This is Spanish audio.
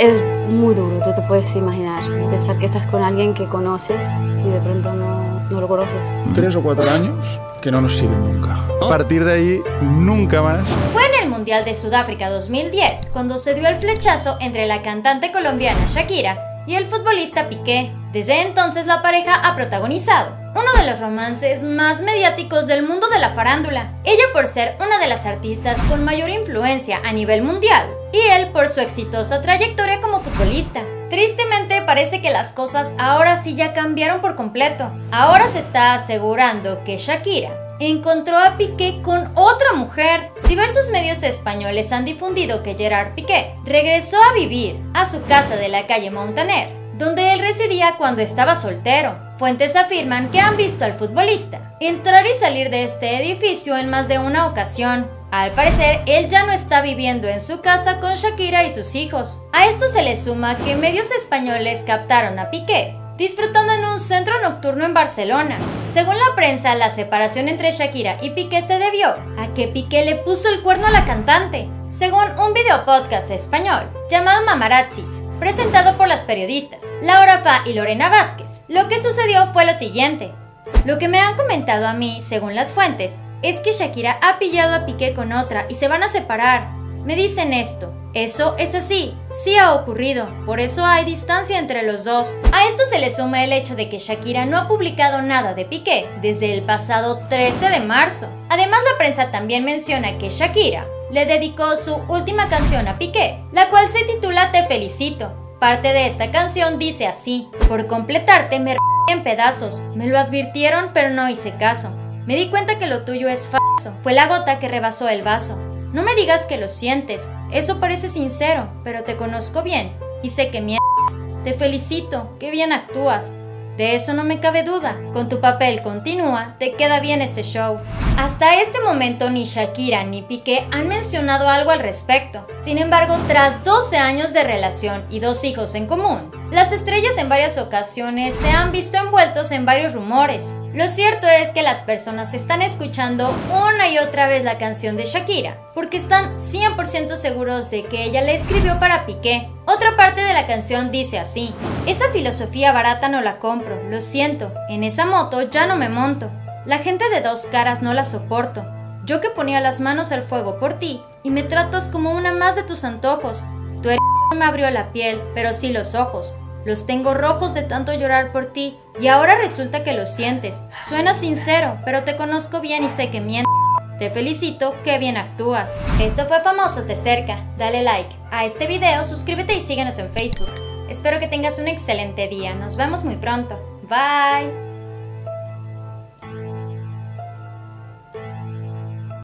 Es muy duro, tú te puedes imaginar. Pensar que estás con alguien que conoces y de pronto no, no lo conoces. Tres o cuatro años que no nos siguen nunca. A partir de ahí, nunca más. Fue en el Mundial de Sudáfrica 2010 cuando se dio el flechazo entre la cantante colombiana Shakira y el futbolista Piqué. Desde entonces la pareja ha protagonizado uno de los romances más mediáticos del mundo de la farándula. Ella por ser una de las artistas con mayor influencia a nivel mundial y él por su exitosa trayectoria como futbolista. Tristemente parece que las cosas ahora sí ya cambiaron por completo. Ahora se está asegurando que Shakira encontró a Piqué con otra mujer. Diversos medios españoles han difundido que Gerard Piqué regresó a vivir a su casa de la calle Montaner donde él residía cuando estaba soltero. Fuentes afirman que han visto al futbolista entrar y salir de este edificio en más de una ocasión. Al parecer, él ya no está viviendo en su casa con Shakira y sus hijos. A esto se le suma que medios españoles captaron a Piqué disfrutando en un centro nocturno en Barcelona. Según la prensa, la separación entre Shakira y Piqué se debió a que Piqué le puso el cuerno a la cantante, según un video podcast español llamado Mamarazzis, presentado por las periodistas Laura Fa y Lorena Vázquez. Lo que sucedió fue lo siguiente. Lo que me han comentado a mí, según las fuentes, es que Shakira ha pillado a Piqué con otra y se van a separar. Me dicen esto. Eso es así, sí ha ocurrido, por eso hay distancia entre los dos. A esto se le suma el hecho de que Shakira no ha publicado nada de Piqué desde el pasado 13 de marzo. Además la prensa también menciona que Shakira le dedicó su última canción a Piqué, la cual se titula Te felicito. Parte de esta canción dice así, por completarte me en pedazos, me lo advirtieron pero no hice caso. Me di cuenta que lo tuyo es falso, fue la gota que rebasó el vaso. No me digas que lo sientes, eso parece sincero, pero te conozco bien y sé que mientes. Te felicito, qué bien actúas. De eso no me cabe duda. Con tu papel continúa, te queda bien ese show. Hasta este momento ni Shakira ni Piqué han mencionado algo al respecto. Sin embargo, tras 12 años de relación y dos hijos en común, las estrellas en varias ocasiones se han visto envueltos en varios rumores. Lo cierto es que las personas están escuchando una y otra vez la canción de Shakira, porque están 100% seguros de que ella le escribió para Piqué. Otra parte de la canción dice así, esa filosofía barata no la compro, lo siento, en esa moto ya no me monto. La gente de dos caras no la soporto. Yo que ponía las manos al fuego por ti y me tratas como una más de tus antojos. Tu herida me abrió la piel, pero sí los ojos. Los tengo rojos de tanto llorar por ti y ahora resulta que lo sientes. Suena sincero, pero te conozco bien y sé que mientes. Te felicito, qué bien actúas. Esto fue Famosos de cerca. Dale like a este video, suscríbete y síguenos en Facebook. Espero que tengas un excelente día. Nos vemos muy pronto. Bye.